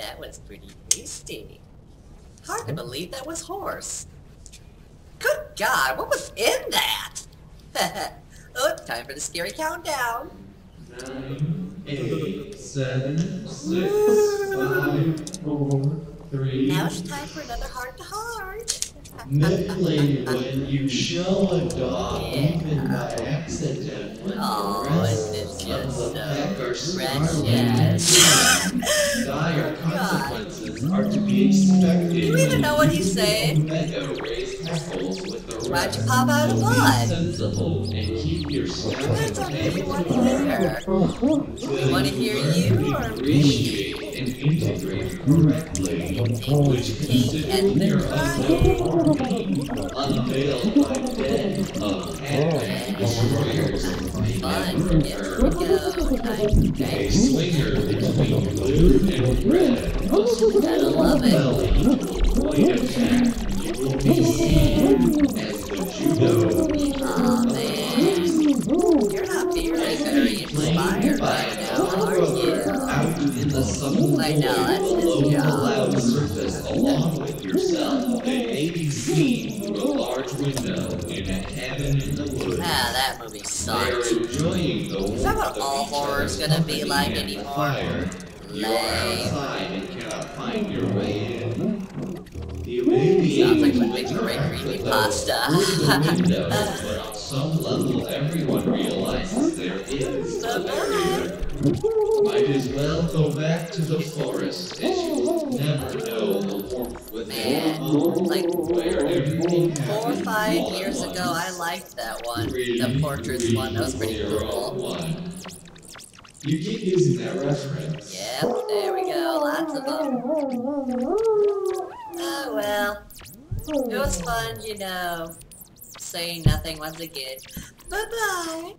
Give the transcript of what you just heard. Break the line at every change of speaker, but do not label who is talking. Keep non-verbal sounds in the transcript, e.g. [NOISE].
That was pretty tasty. Hard to believe that was horse. Good God, what was in that? [LAUGHS] oh, time for the scary countdown.
Nine, eight, seven, six, five, four, three.
Now it's time for another heart to heart.
Nippling when you show a dog
Yeah.
even by accident when
Oh,
the rest
it's
of
just
the
so
pack are
precious.
starving. The
Why'd pop out of blood?
your
on to hear. We want to hear you or me?
And integrate correctly, which
Pink and
consider your unknown unveiled by den of hand destroyers. A
Nice.
swinger between blue and red
Gotta love it.
avoid attack. You will be seen as the judo
I know, that's his job.
surface along with yourself. They may be through a large window in a cabin in the woods.
Ah, that movie sucked.
enjoying the
Is that what all
each
horror's gonna be like anymore?
Fire. You are outside and cannot find your way in.
Sounds like some big great creepy pasta. [LAUGHS]
but on some level everyone realizes there is a barrier. Might as well go back to the forest as you will never know the warmth within.
Man, like
Where everything
four or five years ago, I liked that one. The portraits one, that was pretty cool.
one. You keep using that reference.
Yep, there we go, lots of them. Oh well, it was fun, you know, saying nothing once again. Bye bye.